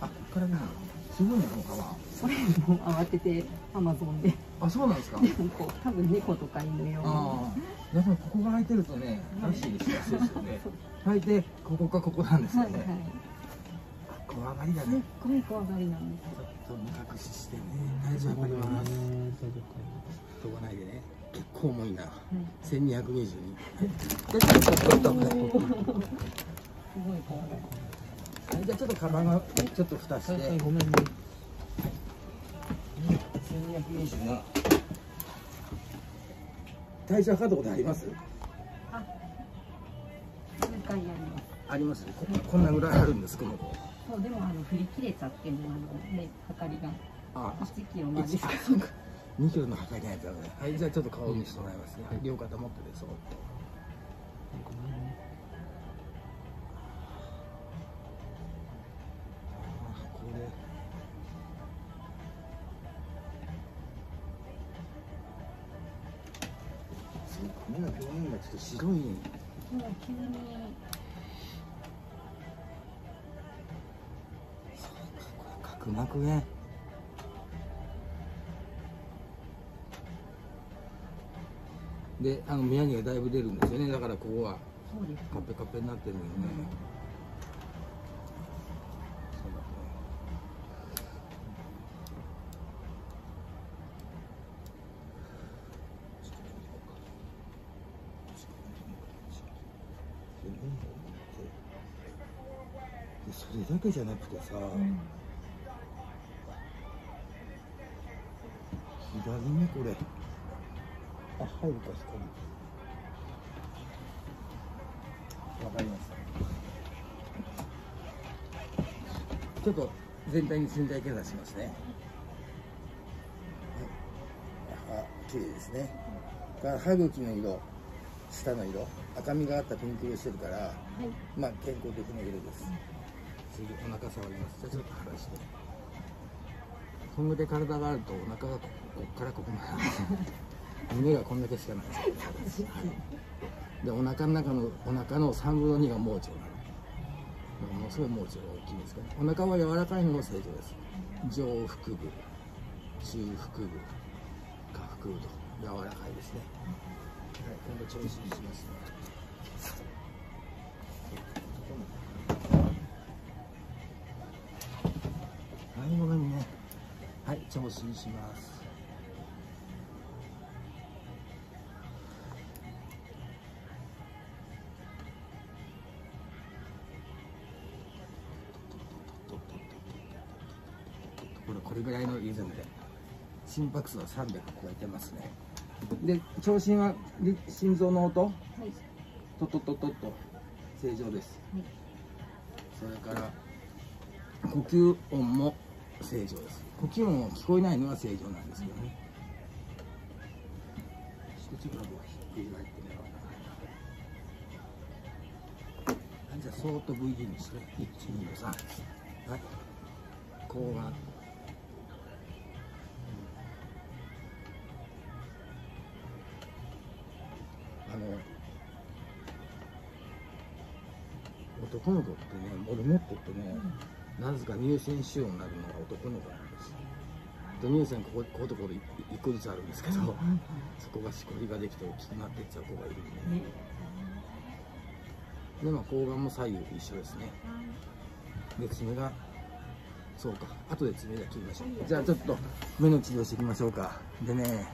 あここからなすごいねこの川これも慌ててアマゾンで。あそうなんですか？でもこう多分猫とか犬用ああ。やっぱりここが空いてるとね楽しいですよそうですよね大抵ここかここなんですよはいはいね怖がりだすっねごい怖がりなんですちょっと目隠ししてね。大丈夫わかります飛ばないでね。結構重いな。1222でちょっとちょっとちょっと。すごい怖がりはいじゃあちょっとカバンがちょっと蓋してごめんね1227体重測ったことありますあ数回やりますありますここんなぐらいあるんですこの子そうでもあの振り切れちゃってもあのね。測りがあ1キロまで1そうか2キロの測りない。やつだねはいじゃあちょっと顔見せてもらいますね、はい、両肩持ってでそーそう目の表面がちょっと白いもう急に角膜炎であの目やにがだいぶ出るんですよね。だからここはカッペカッペになってるんだよね、うんだねでそれだけじゃなくてさ、左目これ。あ入るか光わかりました。ちょっと全体に身体検査しますね。はいあ綺麗ですね。から歯茎の色舌の色赤みがあったピンク色してるからはい。まあ健康的な色です次お腹触りますじゃあちょっと離してこんだけ体があるとお腹がここっからここまで胸がこんだけしかないですでお腹の中のお腹の3分の2が盲腸なのものすごい盲腸が大きいんですけどお腹は柔らかいのが正常です上腹部中腹部下腹部と柔らかいですねはい今度調子にしますねはい調子にします。これこれぐらいのリズムで。心拍数は300超えてますね。で聴診はり心臓の音？はい。トトトトと。正常です。はい。それから呼吸音も正常です。呼吸音が聞こえないのは正常なんですけどね。一つぐらいひっくり返って。ねはいじゃあそーっと V 字にして。123はい。こうがあの男の子ってねモルモットってね、うんなぜか乳腺腫瘍になるのが男の子なんです。で乳腺こことここで1個ずつあるんですけど、そこがしこりができて大きくなっていっちゃう子がいるんで。ねね。でまあ睾丸も左右一緒ですね。で爪がそうか。後で爪が切りましょう。じゃあちょっと目の治療していきましょうか。でね